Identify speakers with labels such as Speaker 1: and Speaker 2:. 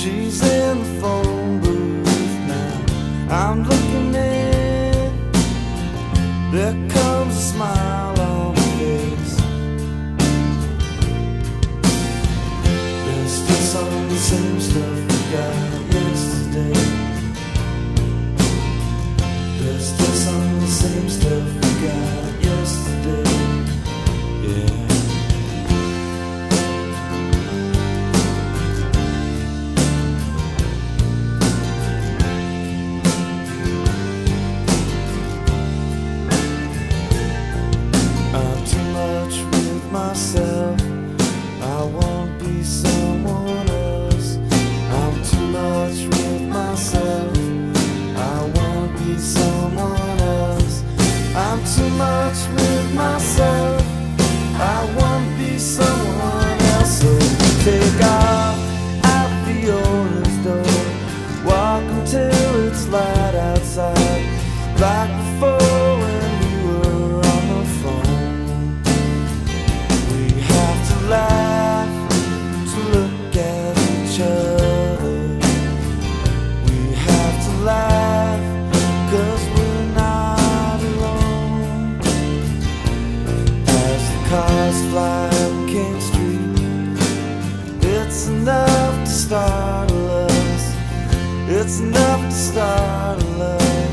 Speaker 1: She's in the phone booth now. I'm looking in. There comes a smile on her face. There's still some of the same stuff we got yesterday. There's still some of the same stuff we got yesterday. Yeah. Myself. I won't be someone else. I'm too much with myself. I won't be someone else. I'm too much with myself. I won't be someone else. So take off out the owner's door. Walk until it's light outside. startle us. It's enough to startle us.